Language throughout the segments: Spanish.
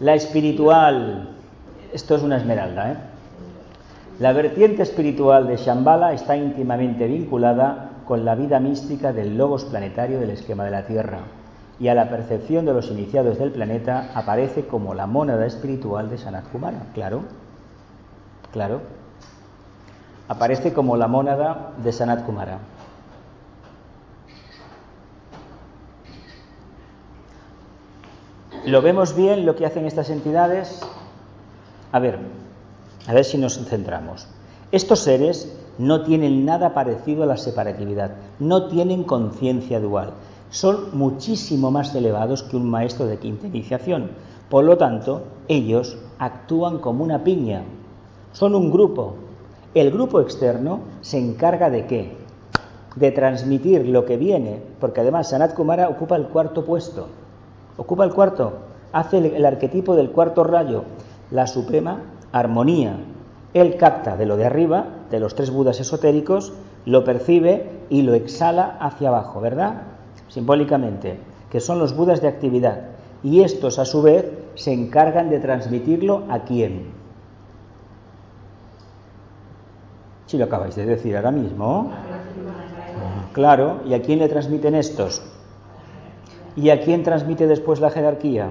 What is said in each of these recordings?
La espiritual, esto es una esmeralda, ¿eh? La vertiente espiritual de Shambhala está íntimamente vinculada con la vida mística del logos planetario del esquema de la Tierra y a la percepción de los iniciados del planeta aparece como la mónada espiritual de Sanat Kumara. Claro, claro. Aparece como la mónada de Sanat Kumara. ¿Lo vemos bien lo que hacen estas entidades? A ver, a ver si nos centramos. Estos seres no tienen nada parecido a la separatividad, no tienen conciencia dual, son muchísimo más elevados que un maestro de quinta iniciación. Por lo tanto, ellos actúan como una piña, son un grupo. El grupo externo se encarga de qué? De transmitir lo que viene, porque además Sanat Kumara ocupa el cuarto puesto, ocupa el cuarto, hace el, el arquetipo del cuarto rayo, la suprema armonía. Él capta de lo de arriba, de los tres budas esotéricos, lo percibe y lo exhala hacia abajo, ¿verdad? Simbólicamente, que son los budas de actividad. Y estos, a su vez, se encargan de transmitirlo a quién. Si lo acabáis de decir ahora mismo. Claro, ¿y a quién le transmiten estos? ¿Y a quién transmite después la jerarquía?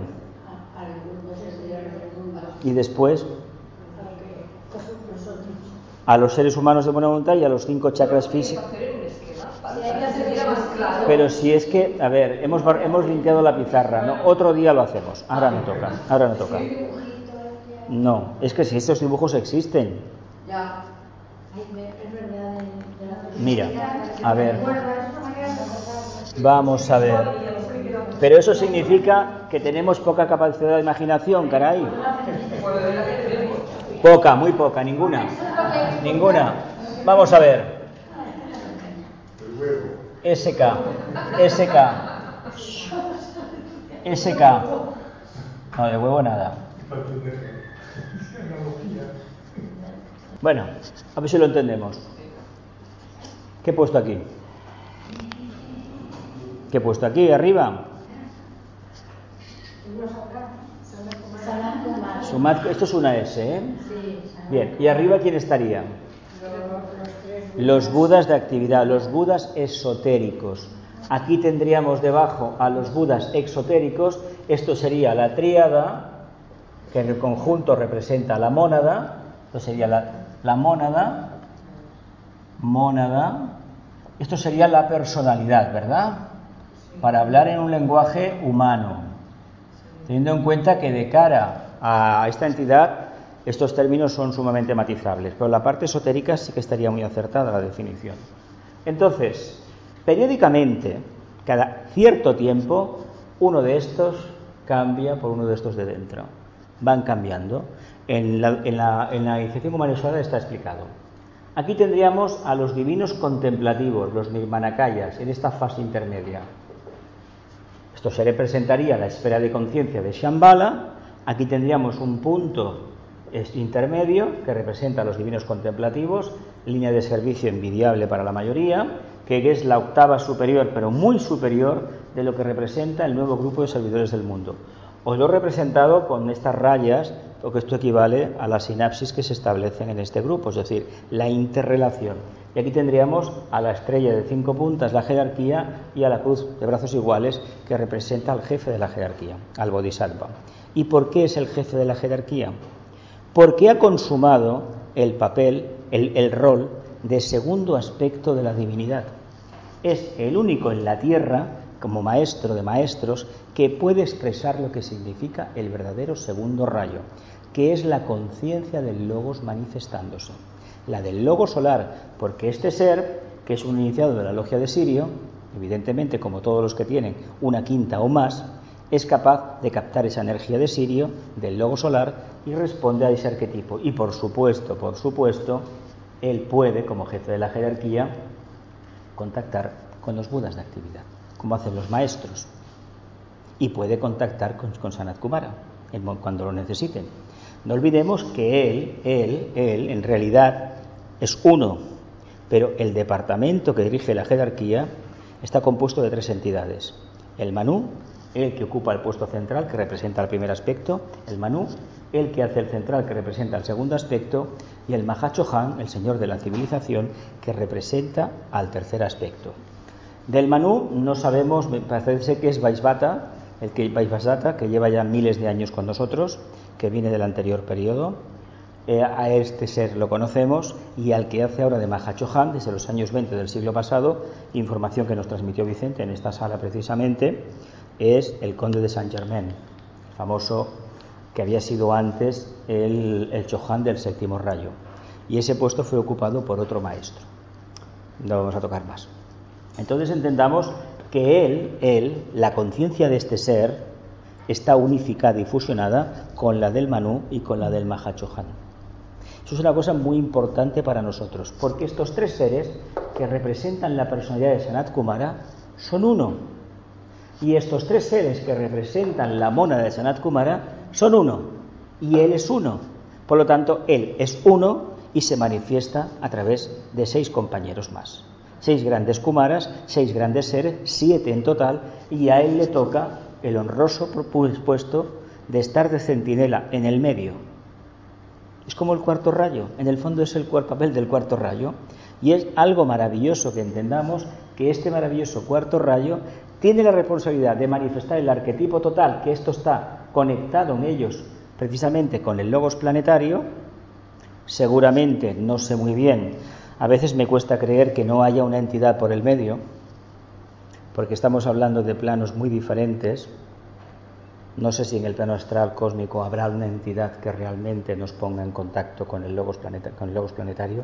Y después a los seres humanos de buena voluntad y a los cinco chakras físicos. Pero si es que, a ver, hemos, hemos limpiado la pizarra, ¿no? Otro día lo hacemos. Ahora no toca, ahora no toca. No, es que si estos dibujos existen. Mira, a ver. Vamos a ver. Pero eso significa que tenemos poca capacidad de imaginación, caray. Poca, muy poca, ninguna. Ninguna. Vamos a ver. SK, SK, SK. No, de huevo nada. Bueno, a ver si lo entendemos. ¿Qué he puesto aquí? ¿Qué he puesto aquí arriba? Sumat, esto es una S, ¿eh? Bien, ¿y arriba quién estaría? Los budas de actividad, los budas esotéricos. Aquí tendríamos debajo a los budas exotéricos, esto sería la tríada, que en el conjunto representa la mónada, esto sería la, la mónada, mónada, esto sería la personalidad, ¿verdad? Para hablar en un lenguaje humano, teniendo en cuenta que de cara a esta entidad estos términos son sumamente matizables, pero la parte esotérica sí que estaría muy acertada la definición. Entonces, periódicamente, cada cierto tiempo, uno de estos cambia por uno de estos de dentro. Van cambiando. En la, en la, en la humanizada está explicado. Aquí tendríamos a los divinos contemplativos, los nirmanakayas, en esta fase intermedia. Esto se representaría la esfera de conciencia de Shambhala. Aquí tendríamos un punto este intermedio, que representa a los divinos contemplativos, línea de servicio envidiable para la mayoría, que es la octava superior, pero muy superior, de lo que representa el nuevo grupo de servidores del mundo. Os lo he representado con estas rayas, porque esto equivale a la sinapsis que se establecen en este grupo, es decir, la interrelación. Y aquí tendríamos a la estrella de cinco puntas, la jerarquía, y a la cruz de brazos iguales, que representa al jefe de la jerarquía, al Bodhisattva. ¿Y por qué es el jefe de la jerarquía? porque ha consumado el papel, el, el, rol de segundo aspecto de la divinidad. Es el único en la tierra, como maestro de maestros, que puede expresar lo que significa el verdadero segundo rayo, que es la conciencia del logos manifestándose. La del logo solar, porque este ser, que es un iniciado de la logia de Sirio, evidentemente como todos los que tienen una quinta o más, es capaz de captar esa energía de Sirio, del logo solar, y responde a ese arquetipo. Y por supuesto, por supuesto, él puede, como jefe de la jerarquía, contactar con los budas de actividad, como hacen los maestros. Y puede contactar con, Sanat Kumara cuando lo necesiten. No olvidemos que él, él, él, en realidad es uno, pero el departamento que dirige la jerarquía está compuesto de tres entidades: el Manú, el que ocupa el puesto central, que representa el primer aspecto, el Manu, el que hace el central, que representa el segundo aspecto, y el Mahachohan, el señor de la civilización, que representa al tercer aspecto. Del Manu no sabemos, parece que es Vaisvata, el que Vaisvata, que lleva ya miles de años con nosotros, que viene del anterior periodo. Eh, a este ser lo conocemos y al que hace ahora de Mahachohan desde los años 20 del siglo pasado, información que nos transmitió Vicente en esta sala precisamente, es el conde de Saint Germain, famoso que había sido antes el, el Chohan del séptimo rayo. Y ese puesto fue ocupado por otro maestro. No vamos a tocar más. Entonces entendamos que él, él, la conciencia de este ser, está unificada y fusionada con la del Manu y con la del Mahachohan. Eso es una cosa muy importante para nosotros, porque estos tres seres que representan la personalidad de Sanat Kumara son uno. Y estos tres seres que representan la mona de Sanat Kumara son uno y Él es uno. Por lo tanto, Él es uno y se manifiesta a través de seis compañeros más. Seis grandes kumaras, seis grandes seres, siete en total, y a Él le toca el honroso puesto de estar de centinela en el medio. Es como el cuarto rayo, en el fondo es el papel del cuarto rayo, y es algo maravilloso que entendamos que este maravilloso cuarto rayo tiene la responsabilidad de manifestar el arquetipo total, que esto está conectado en ellos precisamente con el logos planetario, seguramente, no sé muy bien, a veces me cuesta creer que no haya una entidad por el medio, porque estamos hablando de planos muy diferentes. No sé si en el plano astral cósmico habrá una entidad que realmente nos ponga en contacto con el logos, con el logos planetario,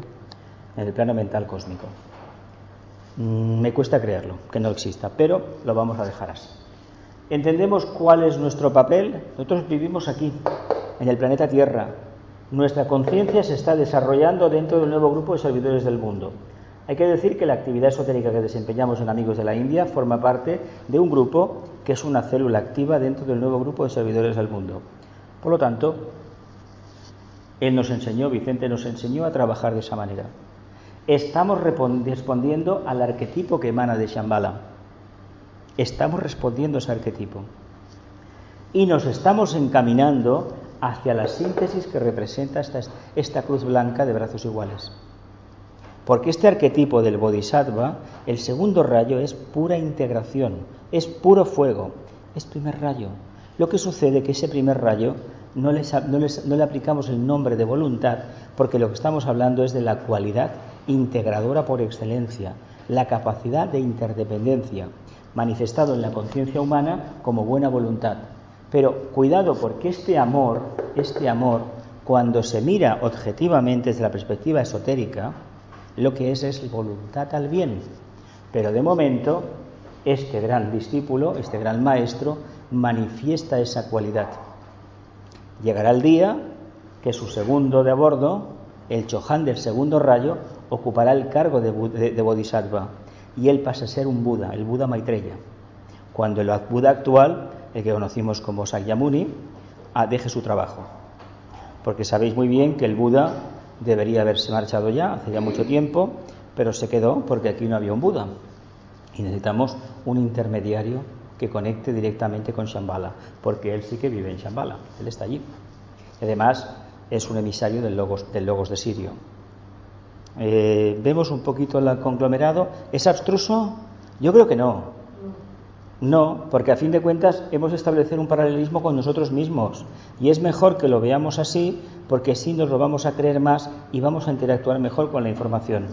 en el plano mental cósmico. Mm, me cuesta creerlo, que no exista, pero lo vamos a dejar así. Entendemos cuál es nuestro papel. Nosotros vivimos aquí, en el planeta Tierra. Nuestra conciencia se está desarrollando dentro del nuevo grupo de servidores del mundo. Hay que decir que la actividad esotérica que desempeñamos en Amigos de la India forma parte de un grupo que es una célula activa dentro del nuevo grupo de servidores del mundo. Por lo tanto, él nos enseñó, Vicente nos enseñó a trabajar de esa manera. Estamos respondiendo al arquetipo que emana de Shambhala estamos respondiendo a ese arquetipo. Y nos estamos encaminando hacia la síntesis que representa esta, cruz blanca de brazos iguales. Porque este arquetipo del bodhisattva, el segundo rayo, es pura integración, es puro fuego, es primer rayo. Lo que sucede es que ese primer rayo no, no le aplicamos el nombre de voluntad, porque lo que estamos hablando es de la cualidad integradora por excelencia, la capacidad de interdependencia manifestado en la conciencia humana como buena voluntad. Pero cuidado porque este amor, este amor, cuando se mira objetivamente desde la perspectiva esotérica, lo que es es voluntad al bien. Pero de momento, este gran discípulo, este gran maestro, manifiesta esa cualidad. Llegará el día que su segundo de a bordo, el Chohan del segundo rayo, ocupará el cargo de, de Bodhisattva y él pasa a ser un Buda, el Buda Maitreya. Cuando el Buda actual, el que conocimos como Sakyamuni, deje su trabajo. Porque sabéis muy bien que el Buda debería haberse marchado ya, hace ya mucho tiempo, pero se quedó porque aquí no había un Buda. Y necesitamos un intermediario que conecte directamente con Shambhala, porque él sí que vive en Shambhala, él está allí. Además, es un emisario del Logos, del Logos de Sirio. Eh, vemos un poquito el conglomerado. ¿Es abstruso? Yo creo que no. No, porque a fin de cuentas hemos establecido un paralelismo con nosotros mismos. Y es mejor que lo veamos así, porque así nos lo vamos a creer más y vamos a interactuar mejor con la información.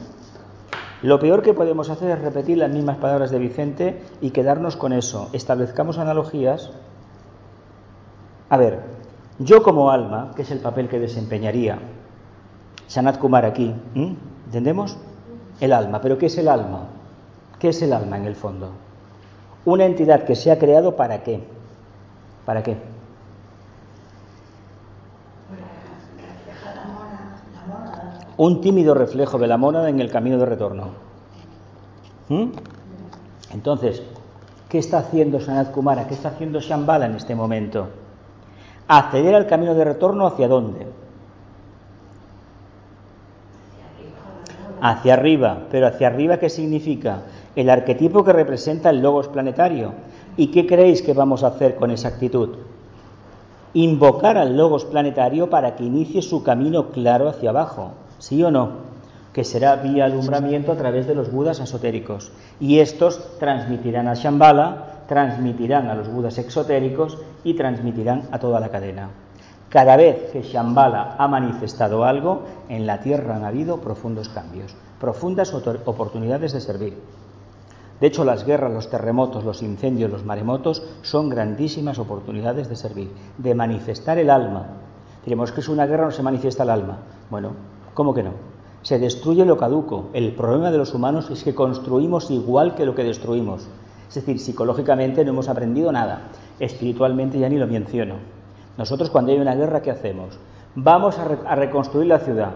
Lo peor que podemos hacer es repetir las mismas palabras de Vicente y quedarnos con eso. Establezcamos analogías. A ver, yo como alma, que es el papel que desempeñaría Sanat Kumar aquí, ¿Entendemos? El alma. ¿Pero qué es el alma? ¿Qué es el alma en el fondo? Una entidad que se ha creado para qué? ¿Para qué? Un tímido reflejo de la mónada en el camino de retorno. ¿Mm? Entonces, ¿qué está haciendo Sanat Kumara? ¿Qué está haciendo Shambhala en este momento? Acceder al camino de retorno hacia dónde? Hacia arriba. Pero hacia arriba, ¿qué significa? El arquetipo que representa el logos planetario. ¿Y qué creéis que vamos a hacer con esa actitud? Invocar al logos planetario para que inicie su camino claro hacia abajo. ¿Sí o no? que será vía alumbramiento a través de los budas esotéricos. Y estos transmitirán a Shambhala, transmitirán a los budas exotéricos y transmitirán a toda la cadena. Cada vez que Shambhala ha manifestado algo, en la Tierra han habido profundos cambios, profundas oportunidades de servir. De hecho, las guerras, los terremotos, los incendios, los maremotos son grandísimas oportunidades de servir, de manifestar el alma. Diremos que es una guerra no se manifiesta el alma. Bueno, ¿cómo que no? Se destruye lo caduco. El problema de los humanos es que construimos igual que lo que destruimos. Es decir, psicológicamente no hemos aprendido nada. Espiritualmente ya ni lo menciono. Nosotros cuando hay una guerra, ¿qué hacemos? Vamos a, reconstruir la ciudad,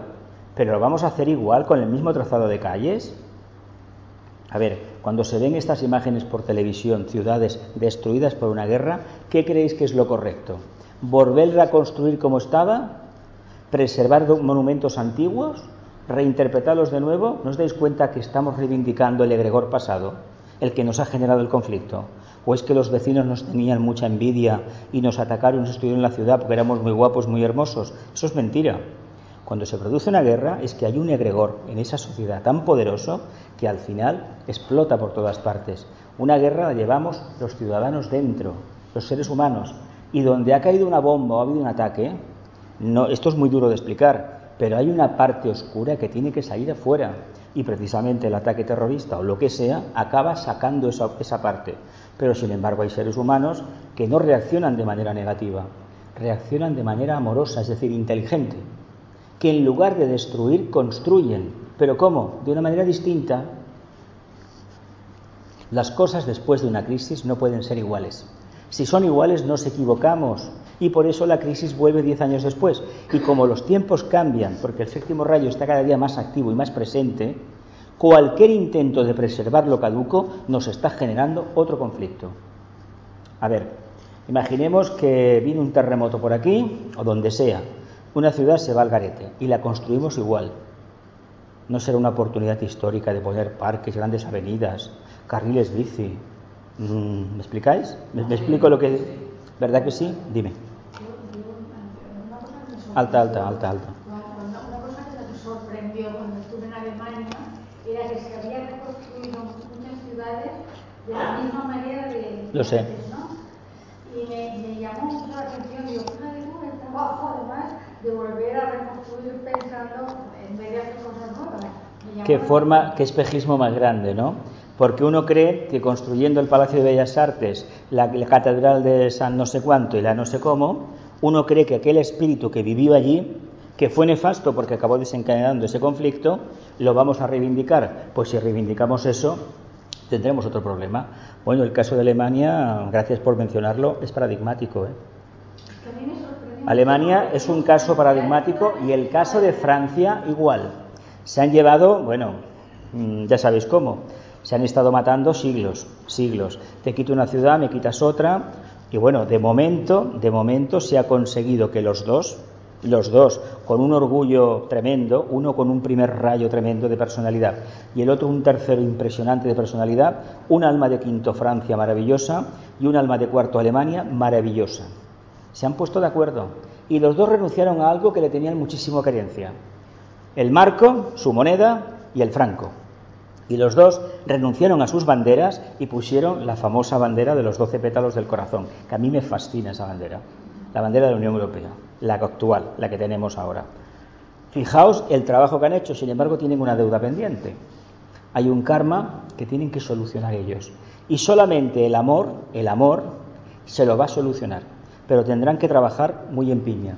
pero lo vamos a hacer igual con el mismo trazado de calles. A ver, cuando se ven estas imágenes por televisión, ciudades destruidas por una guerra, ¿qué creéis que es lo correcto? ¿Volver a construir como estaba? ¿Preservar monumentos antiguos? ¿Reinterpretarlos de nuevo? ¿No os dais cuenta que estamos reivindicando el egregor pasado, el que nos ha generado el conflicto? ¿O es que los vecinos nos tenían mucha envidia y nos atacaron y nos en la ciudad porque éramos muy guapos, muy hermosos? Eso es mentira. Cuando se produce una guerra es que hay un egregor en esa sociedad tan poderoso que al final explota por todas partes. Una guerra la llevamos los ciudadanos dentro, los seres humanos. Y donde ha caído una bomba o ha habido un ataque, no, esto es muy duro de explicar, pero hay una parte oscura que tiene que salir afuera. Y precisamente el ataque terrorista o lo que sea acaba sacando esa, esa parte. Pero sin embargo hay seres humanos que no reaccionan de manera negativa, reaccionan de manera amorosa, es decir, inteligente, que en lugar de destruir construyen. ¿Pero cómo? De una manera distinta. Las cosas después de una crisis no pueden ser iguales. Si son iguales nos equivocamos y por eso la crisis vuelve diez años después. Y como los tiempos cambian, porque el séptimo rayo está cada día más activo y más presente, Cualquier intento de preservar lo caduco nos está generando otro conflicto. A ver, imaginemos que viene un terremoto por aquí o donde sea, una ciudad se va al garete y la construimos igual. ¿No será una oportunidad histórica de poner parques, grandes avenidas, carriles bici? Mm, ¿Me explicáis? ¿Me, explico lo que... ¿Verdad que sí? Dime. Alta, alta, alta, alta. de la misma manera de... Lo sé. ¿no? Y me, me, llamó mucho la atención, digo, ay, el trabajo además de volver a reconstruir pensando en vez de hacer cosas nuevas. Qué forma, qué espejismo más grande, ¿no? Porque uno cree que construyendo el Palacio de Bellas Artes, la, la, Catedral de San no sé cuánto y la no sé cómo, uno cree que aquel espíritu que vivió allí, que fue nefasto porque acabó desencadenando ese conflicto, lo vamos a reivindicar. Pues si reivindicamos eso, tendremos otro problema. Bueno, el caso de Alemania, gracias por mencionarlo, es paradigmático. ¿eh? Alemania es un caso paradigmático y el caso de Francia igual. Se han llevado, bueno, mm, ya sabéis cómo, se han estado matando siglos, siglos. Te quito una ciudad, me quitas otra, y bueno, de momento, de momento se ha conseguido que los dos, los dos con un orgullo tremendo, uno con un primer rayo tremendo de personalidad y el otro un tercero impresionante de personalidad, un alma de quinto Francia maravillosa y un alma de cuarto Alemania maravillosa. Se han puesto de acuerdo y los dos renunciaron a algo que le tenían muchísimo carencia. El marco, su moneda y el franco. Y los dos renunciaron a sus banderas y pusieron la famosa bandera de los doce pétalos del corazón, que a mí me fascina esa bandera, la bandera de la Unión Europea la actual, la que tenemos ahora. Fijaos el trabajo que han hecho, sin embargo tienen una deuda pendiente. Hay un karma que tienen que solucionar ellos. Y solamente el amor, el amor, se lo va a solucionar. Pero tendrán que trabajar muy en piña.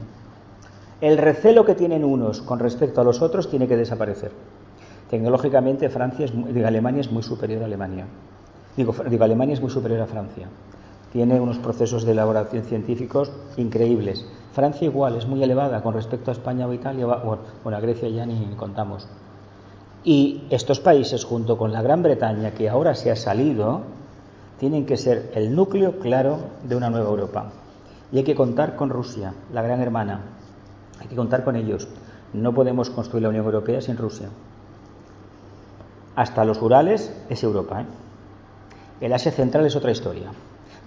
El recelo que tienen unos con respecto a los otros tiene que desaparecer. Tecnológicamente Francia es, digo, Alemania es muy superior a Alemania. Digo, digo, Alemania es muy superior a Francia. Tiene unos procesos de elaboración científicos increíbles. Francia igual, es muy elevada con respecto a España o Italia, bueno, a Grecia ya ni contamos. Y estos países, junto con la Gran Bretaña, que ahora se ha salido, tienen que ser el núcleo claro de una nueva Europa. Y hay que contar con Rusia, la gran hermana. Hay que contar con ellos. No podemos construir la Unión Europea sin Rusia. hasta los Urales es Europa. ¿eh? El Asia Central es otra historia.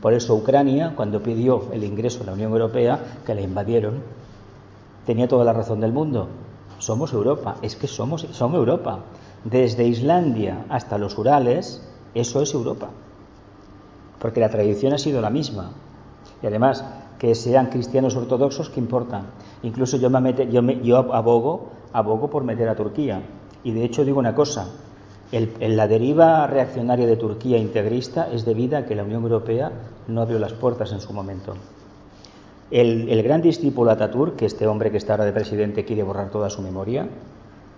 Por eso Ucrania, cuando pidió el ingreso a la Unión Europea, que la invadieron, tenía toda la razón del mundo. Somos Europa, es que somos, somos Europa. Desde Islandia hasta los Urales, eso es Europa. Porque la tradición ha sido la misma. Y además, que sean cristianos ortodoxos, ¿qué importa? Incluso yo, me yo, yo abogo, abogo por meter a Turquía. Y de hecho digo una cosa, el, la deriva reaccionaria de Turquía integrista es debida a que la Unión Europea no abrió las puertas en su momento. El, gran discípulo Ataturk, que este hombre que está ahora de presidente quiere borrar toda su memoria,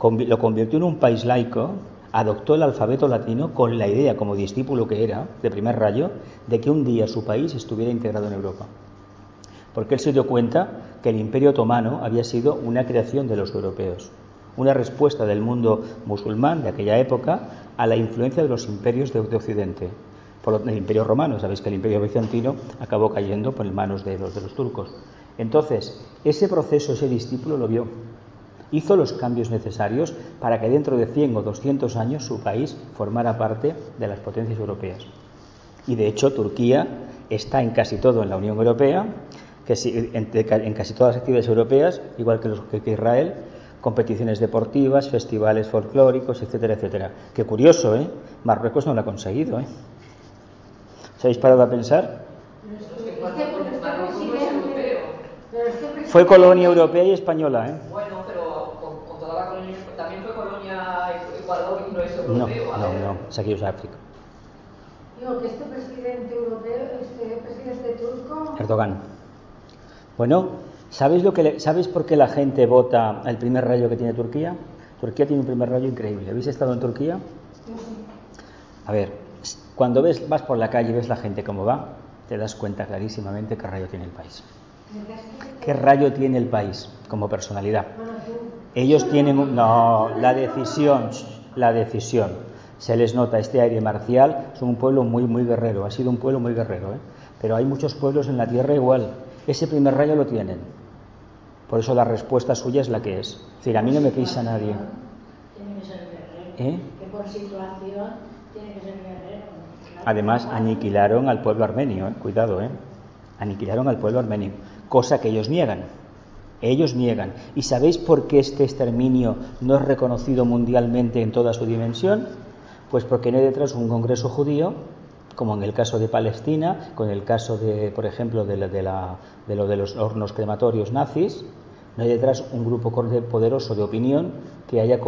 lo convirtió en un país laico, adoptó el alfabeto latino con la idea, como discípulo que era, de primer rayo, de que un día su país estuviera integrado en Europa. Porque él se dio cuenta que el imperio otomano había sido una creación de los europeos una respuesta del mundo musulmán de aquella época a la influencia de los imperios de, Occidente. Por el imperio romano, sabéis que el imperio bizantino acabó cayendo por manos de los, de los turcos. Entonces, ese proceso, ese discípulo lo vio. Hizo los cambios necesarios para que dentro de 100 o 200 años su país formara parte de las potencias europeas. Y de hecho, Turquía está en casi todo en la Unión Europea, que en, casi todas las actividades europeas, igual que, los, que Israel, competiciones deportivas, festivales folclóricos, etcétera, etcétera. Qué curioso, ¿eh? Marruecos no lo ha conseguido, ¿eh? ¿Os habéis parado a pensar? Fue colonia europea y española, ¿eh? Bueno, pero con, toda la colonia también fue colonia Ecuador y no es europeo. No, no, no, es aquí es África. Digo que este presidente europeo, este presidente turco. Erdogan. Bueno, ¿Sabéis, lo que ¿Sabéis por qué la gente vota el primer rayo que tiene Turquía? Turquía tiene un primer rayo increíble. ¿Habéis estado en Turquía? A ver, cuando ves, vas por la calle y ves la gente cómo va, te das cuenta clarísimamente qué rayo tiene el país. ¿Qué rayo tiene el país como personalidad? Ellos tienen no, la decisión, la decisión. Se les nota este aire marcial, son un pueblo muy muy guerrero, ha sido un pueblo muy guerrero, ¿eh? pero hay muchos pueblos en la tierra igual ese primer rayo lo tienen. Por eso la respuesta suya es la que es. Es decir, a mí no me pisa nadie. ¿Eh? Que por situación tiene que ser guerrero. Además, aniquilaron al pueblo armenio, ¿eh? cuidado, ¿eh? Aniquilaron al pueblo armenio, cosa que ellos niegan. Ellos niegan. ¿Y sabéis por qué este exterminio no es reconocido mundialmente en toda su dimensión? Pues porque no hay detrás un congreso judío como en el caso de Palestina, con el caso de, por ejemplo, de, de, de lo de los hornos crematorios nazis, no hay detrás un grupo poderoso de opinión que haya,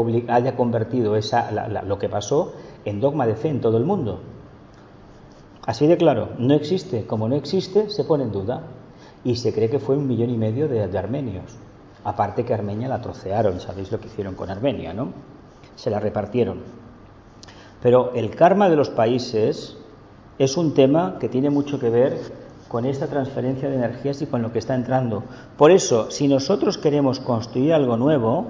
convertido esa, lo que pasó en dogma de fe en todo el mundo. Así de claro, no existe. Como no existe, se pone en duda. Y se cree que fue un millón y medio de, de armenios. Aparte que Armenia la trocearon, sabéis lo que hicieron con Armenia, ¿no? Se la repartieron. Pero el karma de los países es un tema que tiene mucho que ver con esta transferencia de energías y con lo que está entrando. Por eso, si nosotros queremos construir algo nuevo,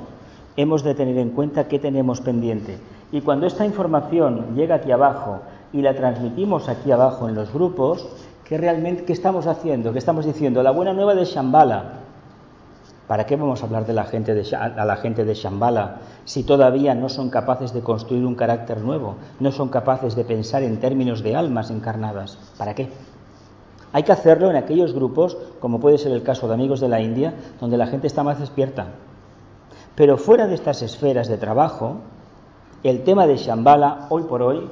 hemos de tener en cuenta qué tenemos pendiente. Y cuando esta información llega aquí abajo y la transmitimos aquí abajo en los grupos, ¿qué realmente qué estamos haciendo? ¿Qué estamos diciendo? La buena nueva de Shambhala. ¿Para qué vamos a hablar de la gente de, a la gente de Shambhala si todavía no son capaces de construir un carácter nuevo, no son capaces de pensar en términos de almas encarnadas? ¿Para qué? Hay que hacerlo en aquellos grupos, como puede ser el caso de amigos de la India, donde la gente está más despierta. Pero fuera de estas esferas de trabajo, el tema de Shambhala, hoy por hoy,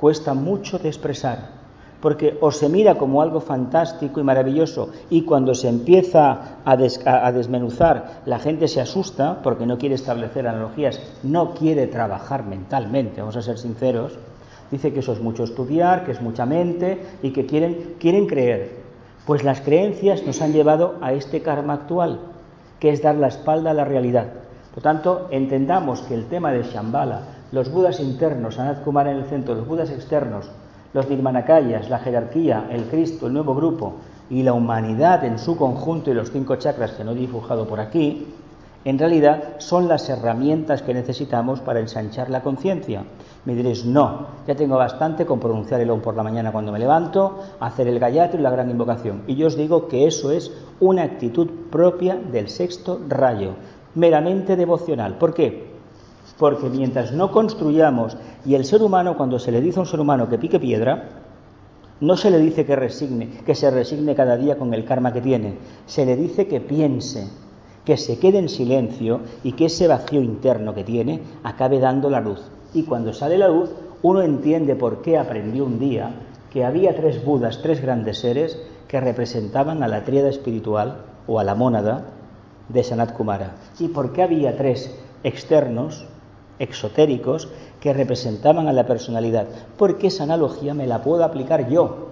cuesta mucho de expresar porque o se mira como algo fantástico y maravilloso y cuando se empieza a, desmenuzar la gente se asusta porque no quiere establecer analogías, no quiere trabajar mentalmente, vamos a ser sinceros, dice que eso es mucho estudiar, que es mucha mente y que quieren, quieren creer. Pues las creencias nos han llevado a este karma actual, que es dar la espalda a la realidad. Por tanto, entendamos que el tema de Shambhala, los budas internos, Anat Kumara en el centro, los budas externos, los nirmanakayas, la jerarquía, el Cristo, el nuevo grupo y la humanidad en su conjunto y los cinco chakras que no he dibujado por aquí, en realidad son las herramientas que necesitamos para ensanchar la conciencia. Me diréis, no, ya tengo bastante con pronunciar el Om por la mañana cuando me levanto, hacer el gayatri y la gran invocación. Y yo os digo que eso es una actitud propia del sexto rayo, meramente devocional. ¿Por qué? Porque mientras no construyamos, y el ser humano, cuando se le dice a un ser humano que pique piedra, no se le dice que resigne, que se resigne cada día con el karma que tiene, se le dice que piense, que se quede en silencio y que ese vacío interno que tiene acabe dando la luz. Y cuando sale la luz, uno entiende por qué aprendió un día que había tres Budas, tres grandes seres que representaban a la tríada espiritual o a la mónada de Sanat Kumara. Y por qué había tres externos, exotéricos, que representaban a la personalidad. Porque esa analogía me la puedo aplicar yo.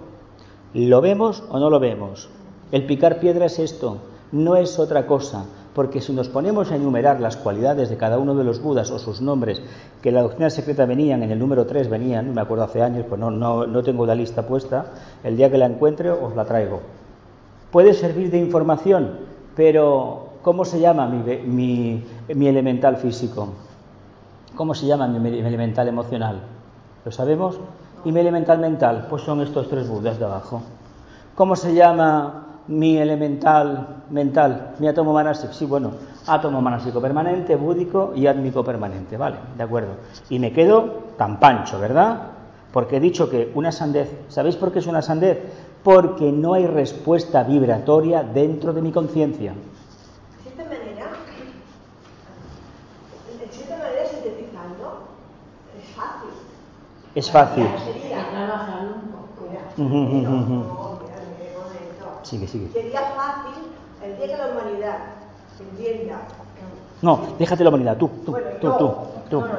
¿Lo vemos o no lo vemos? El picar piedra es esto, no es otra cosa porque si nos ponemos a enumerar las cualidades de cada uno de los Budas o sus nombres, que en la doctrina secreta venían, en el número 3 venían, me acuerdo hace años, pues no, no, tengo la lista puesta, el día que la encuentre os la traigo. Puede servir de información, pero ¿cómo se llama mi, mi, elemental físico? ¿Cómo se llama mi, elemental emocional? ¿Lo sabemos? ¿Y mi elemental mental? Pues son estos tres Budas de abajo. ¿Cómo se llama mi elemental mental, mi átomo manásico, sí, bueno, átomo manásico permanente, búdico y átmico permanente, vale, de acuerdo. Y me quedo tan pancho, ¿verdad? Porque he dicho que una sandez, ¿sabéis por qué es una sandez? Porque no hay respuesta vibratoria dentro de mi conciencia. ¿Existe manera? ¿Existe manera sintetizando? Es fácil. Es fácil. Sigue, sigue. Sería fácil el día que la humanidad entienda. No, déjate la humanidad, tú, tú, bueno, tú, tú, tú. No, no,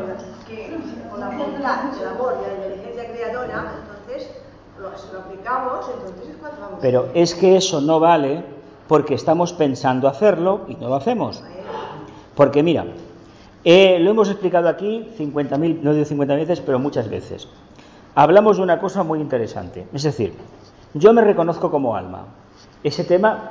que con la voluntad, el amor y la inteligencia creadora, entonces lo, lo aplicamos, entonces es cuando vamos. Pero es que eso no vale porque estamos pensando hacerlo y no lo hacemos. Porque mira, eh, lo hemos explicado aquí 50.000, no digo 50 veces, pero muchas veces. Hablamos de una cosa muy interesante. Es decir, yo me reconozco como alma. Ese tema,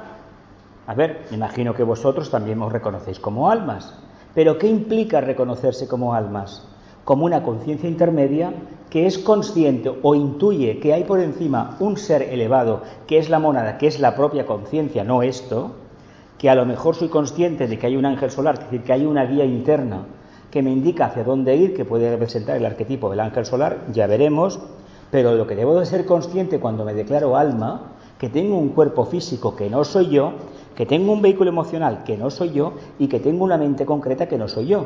a ver, me imagino que vosotros también os reconocéis como almas. Pero ¿qué implica reconocerse como almas? Como una conciencia intermedia que es consciente o intuye que hay por encima un ser elevado, que es la mónada, que es la propia conciencia, no esto, que a lo mejor soy consciente de que hay un ángel solar, es decir, que hay una guía interna que me indica hacia dónde ir, que puede representar el arquetipo del ángel solar, ya veremos, pero lo que debo de ser consciente cuando me declaro alma que tengo un cuerpo físico que no soy yo, que tengo un vehículo emocional que no soy yo y que tengo una mente concreta que no soy yo.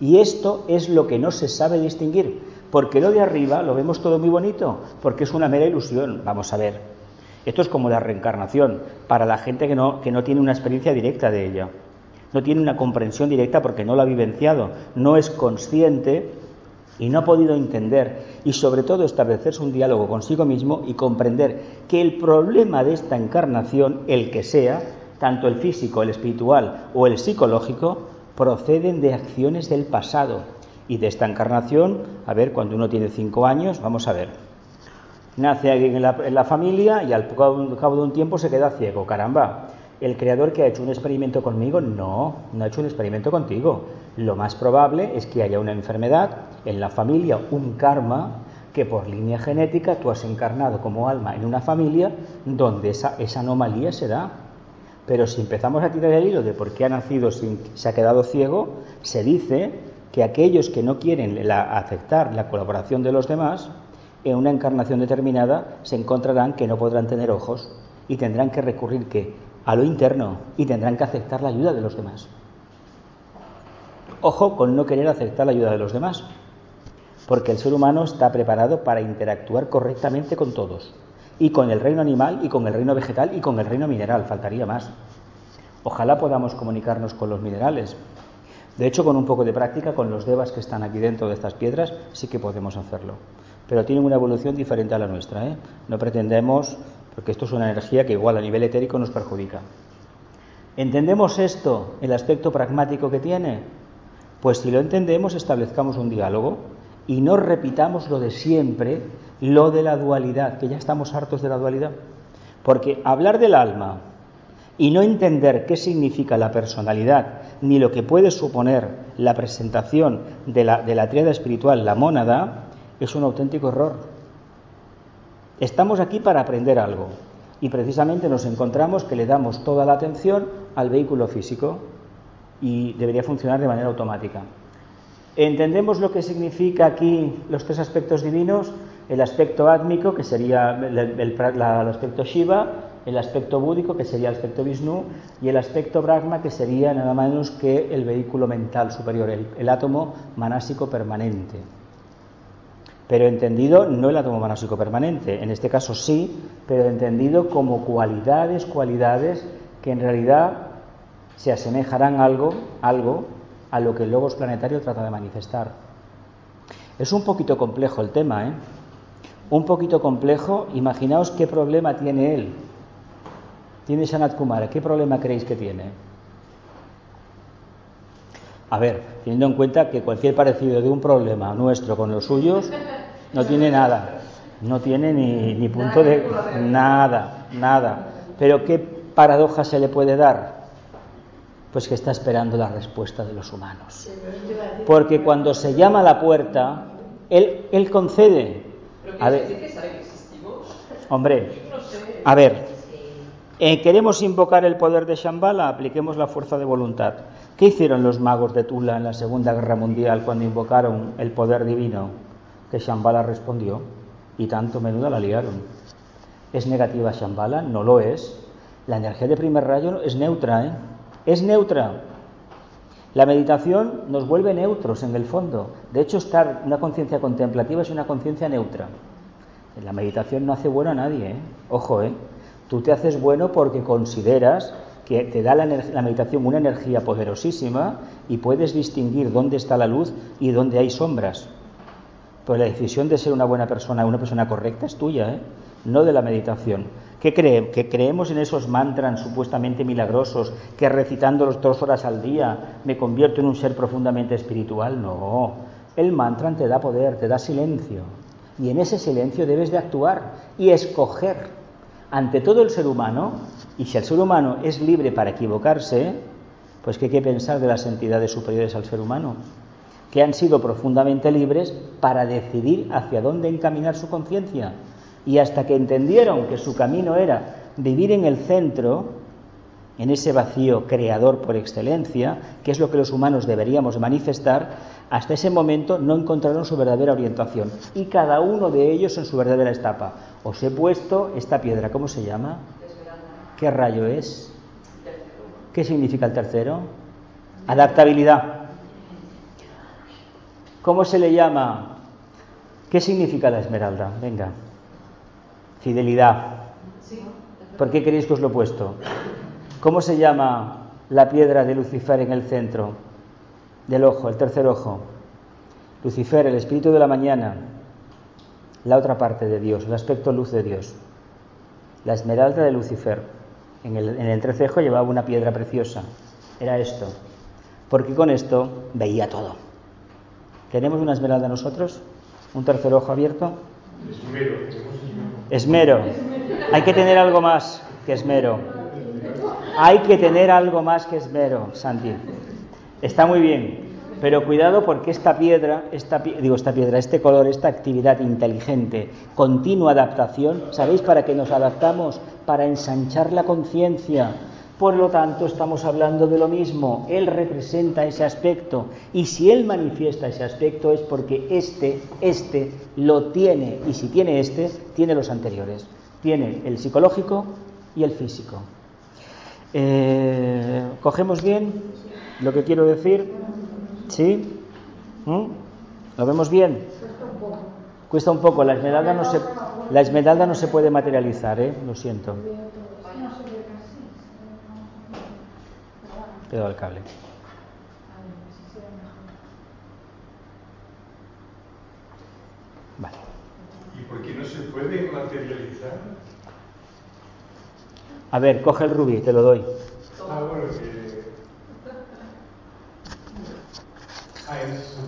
Y esto es lo que no se sabe distinguir, porque lo de arriba lo vemos todo muy bonito, porque es una mera ilusión. Vamos a ver, esto es como la reencarnación, para la gente que no, que no tiene una experiencia directa de ella, no tiene una comprensión directa porque no la ha vivenciado, no es consciente y no ha podido entender y sobre todo establecerse un diálogo consigo mismo y comprender que el problema de esta encarnación, el que sea, tanto el físico, el espiritual o el psicológico, proceden de acciones del pasado. Y de esta encarnación, a ver, cuando uno tiene cinco años, vamos a ver, nace alguien en la, familia y al cabo de un tiempo se queda ciego, caramba. ¿El creador que ha hecho un experimento conmigo? No, no ha hecho un experimento contigo. Lo más probable es que haya una enfermedad en la familia, un karma, que por línea genética tú has encarnado como alma en una familia donde esa, anomalía se da. Pero si empezamos a tirar el hilo de por qué ha nacido sin, se ha quedado ciego, se dice que aquellos que no quieren aceptar la colaboración de los demás, en una encarnación determinada se encontrarán que no podrán tener ojos y tendrán que recurrir que a lo interno y tendrán que aceptar la ayuda de los demás. Ojo con no querer aceptar la ayuda de los demás, porque el ser humano está preparado para interactuar correctamente con todos, y con el reino animal, y con el reino vegetal, y con el reino mineral, faltaría más. Ojalá podamos comunicarnos con los minerales. De hecho, con un poco de práctica, con los devas que están aquí dentro de estas piedras, sí que podemos hacerlo. Pero tienen una evolución diferente a la nuestra. ¿eh? No pretendemos porque esto es una energía que igual a nivel etérico nos perjudica. ¿Entendemos esto, el aspecto pragmático que tiene? Pues si lo entendemos, establezcamos un diálogo y no repitamos lo de siempre, lo de la dualidad, que ya estamos hartos de la dualidad. Porque hablar del alma y no entender qué significa la personalidad, ni lo que puede suponer la presentación de la, de la triada espiritual, la mónada, es un auténtico error. Estamos aquí para aprender algo y precisamente nos encontramos que le damos toda la atención al vehículo físico y debería funcionar de manera automática. ¿Entendemos lo que significa aquí los tres aspectos divinos? El aspecto átmico, que sería el, aspecto Shiva, el aspecto búdico, que sería el aspecto Vishnu, y el aspecto Brahma, que sería nada menos que el vehículo mental superior, el, el átomo manásico permanente. Pero entendido no el átomo manásico permanente, en este caso sí, pero entendido como cualidades, cualidades que en realidad se asemejarán algo, algo a lo que el logos planetario trata de manifestar. Es un poquito complejo el tema, ¿eh? Un poquito complejo. Imaginaos qué problema tiene él. Tiene Sanat Kumara. ¿Qué problema creéis que tiene? A ver, teniendo en cuenta que cualquier parecido de un problema nuestro con los suyos no tiene nada. No tiene ni, ni punto de nada, nada. Pero ¿qué paradoja se le puede dar? Pues que está esperando la respuesta de los humanos. Porque cuando se llama a la puerta, él, él concede. Pero A ¿quieres ver, decir que sabe que existimos? hombre, sé. a ver, eh, queremos invocar el poder de Shambhala, apliquemos la fuerza de voluntad. ¿Qué hicieron los magos de Tula en la Segunda Guerra Mundial cuando invocaron el poder divino? Que Shambhala respondió y tanto menuda la liaron. ¿Es negativa Shambhala? No lo es. La energía de primer rayo es neutra, ¿eh? Es neutra. La meditación nos vuelve neutros en el fondo. De hecho, estar una conciencia contemplativa es una conciencia neutra. La meditación no hace bueno a nadie, ¿eh? Ojo, ¿eh? Tú te haces bueno porque consideras que te da la, la meditación una energía poderosísima y puedes distinguir dónde está la luz y dónde hay sombras. Pues la decisión de ser una buena persona, una persona correcta es tuya, ¿eh? no de la meditación. ¿Qué cree? ¿Que creemos en esos mantras supuestamente milagrosos que recitándolos dos horas al día me convierto en un ser profundamente espiritual? No. El mantra te da poder, te da silencio. Y en ese silencio debes de actuar y escoger. Ante todo el ser humano, y si el ser humano es libre para equivocarse, pues ¿qué hay que pensar de las entidades superiores al ser humano? Que han sido profundamente libres para decidir hacia dónde encaminar su conciencia. Y hasta que entendieron que su camino era vivir en el centro, en ese vacío creador por excelencia, que es lo que los humanos deberíamos manifestar, hasta ese momento no encontraron su verdadera orientación. Y cada uno de ellos en su verdadera etapa. Os he puesto esta piedra, ¿cómo se llama? ¿Qué rayo es? ¿Qué significa el tercero? Adaptabilidad. ¿Cómo se le llama? ¿Qué significa la esmeralda? Venga. Fidelidad. ¿Por qué queréis que os lo he puesto? ¿Cómo se llama la piedra de Lucifer en el centro del ojo, el tercer ojo? Lucifer, el espíritu de la mañana, la otra parte de Dios, el aspecto luz de Dios. La esmeralda de Lucifer. En el, en el entrecejo llevaba una piedra preciosa. Era esto. Porque con esto veía todo. ¿Tenemos una esmeralda nosotros? ¿Un tercer ojo abierto? Esmero, Esmero. Hay que tener algo más que esmero. Hay que tener algo más que esmero, Santi. Está muy bien, pero cuidado porque esta piedra, esta, digo esta piedra, este color, esta actividad inteligente, continua adaptación, ¿sabéis para qué nos adaptamos? Para ensanchar la conciencia. Por lo tanto, estamos hablando de lo mismo. Él representa ese aspecto y si él manifiesta ese aspecto es porque este, este lo tiene y si tiene este, tiene los anteriores. Tiene el psicológico y el físico. Eh, ¿Cogemos bien lo que quiero decir? ¿Sí? ¿Mm? ¿Lo vemos bien? Cuesta un poco. La esmeralda no se, la esmeralda no se puede materializar, ¿eh? Lo siento. Dado el cable. Vale. ¿Y por qué no se puede materializar? A ver, coge el rubí, te lo doy. Ah, bueno, que... Ah, es...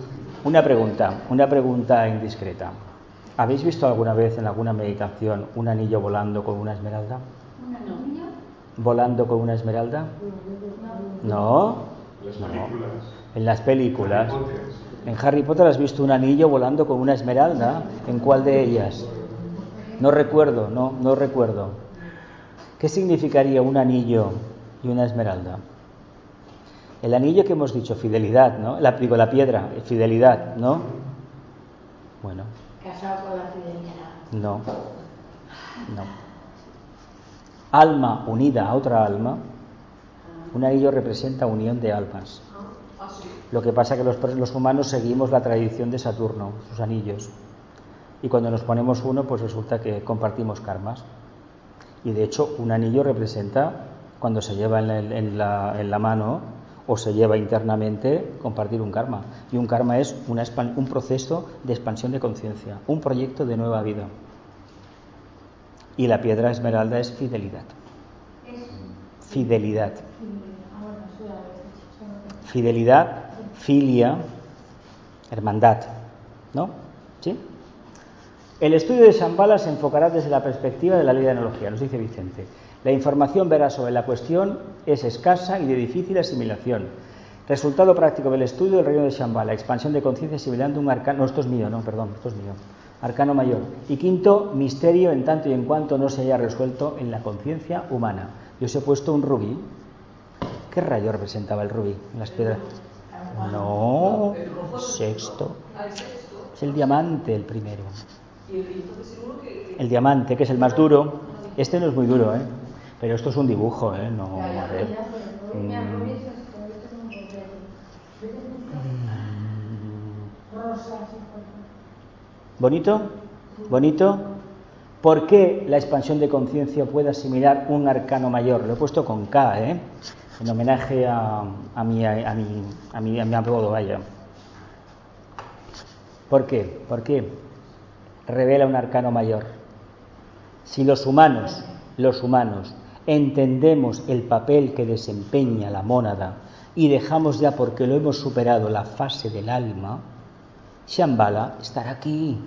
Una pregunta, una pregunta indiscreta. ¿Habéis visto alguna vez en alguna meditación un anillo volando con una esmeralda? ¿Volando con una esmeralda? No. Las No. películas. En las películas. Harry. En Harry Potter has visto un anillo volando con una esmeralda. ¿En cuál de ellas? No recuerdo, no, no recuerdo. ¿Qué significaría un anillo y una esmeralda? El anillo que hemos dicho, fidelidad, ¿no? La, digo, la piedra, fidelidad, ¿no? Bueno, Casado con la fidelidad. no. No. Alma unida a otra alma. Un anillo representa unión de almas. Lo que pasa es que los, los humanos seguimos la tradición de Saturno, sus anillos. Y cuando nos ponemos uno, pues resulta que compartimos karmas. Y de hecho, un anillo representa, cuando se lleva en la, en la- en la mano o se lleva internamente, compartir un karma. Y un karma es una un proceso de expansión de conciencia, un proyecto de nueva vida. Y la piedra esmeralda es fidelidad. Fidelidad. ah, bueno, eso ya lo he dicho, eso no te- Fidelidad, filia, hermandad. ¿No? ¿Sí? El estudio de Shambhala se enfocará desde la perspectiva de la ley de analogía, nos dice Vicente. La información verá sobre la cuestión es escasa y de difícil asimilación. Resultado práctico del estudio del reino de Shambhala, expansión de conciencia asimilando un arcano, no, esto es mío, no, perdón, esto es mío, arcano mayor. Y quinto, misterio en tanto y en cuanto no se haya resuelto en la conciencia humana. Yo os he puesto un rubí. ¿Qué rayo representaba el rubí en las piedras? No, sexto. Es el diamante el primero. El diamante, que es el más duro. Este no es muy duro, ¿eh? Pero esto es un dibujo, ¿eh? No, a ver. Mm. ¿Bonito? ¿Bonito? ¿Por qué la expansión de conciencia puede asimilar un arcano mayor? Lo he puesto con K, ¿eh? En homenaje a, a, mi, a, mi, a, mi, a mi apodo, vaya. ¿Por qué? ¿Por qué revela un arcano mayor? Si los humanos, los humanos, entendemos el papel que desempeña la mónada y dejamos ya porque lo hemos superado la fase del alma, Shambhala estará aquí.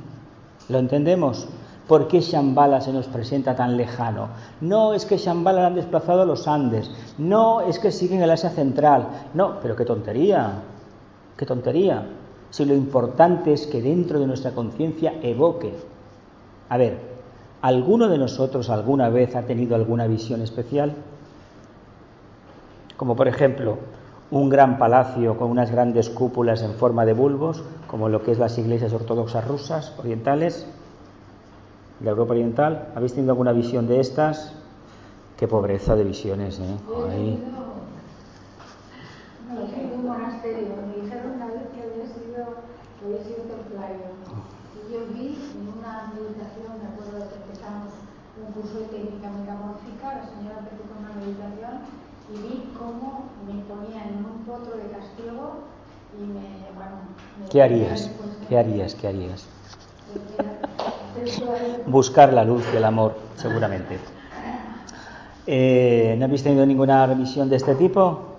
¿Lo entendemos? ¿Por qué Shambhala se nos presenta tan lejano? No es que Shambhala lo han desplazado a los Andes, no es que siguen el Asia Central, no, pero qué tontería, qué tontería. Si lo importante es que dentro de nuestra conciencia evoque. A ver, ¿alguno de nosotros alguna vez ha tenido alguna visión especial? Como por ejemplo, un gran palacio con unas grandes cúpulas en forma de bulbos, como lo que es las iglesias ortodoxas rusas, orientales, de Europa Oriental. ¿Habéis tenido alguna visión de estas? Qué pobreza de visiones, ¿eh? Ay. no, una vez que había sido, templario. Y yo vi en una meditación, me acuerdo que empezamos un curso de técnica metamórfica, la señora empezó con una meditación y vi cómo me ponían en un potro de castigo y me, bueno... ¿Qué harías? ¿Qué harías? ¿Qué harías? Buscar la luz y el amor, seguramente. Eh, ¿No habéis tenido ninguna visión de este tipo?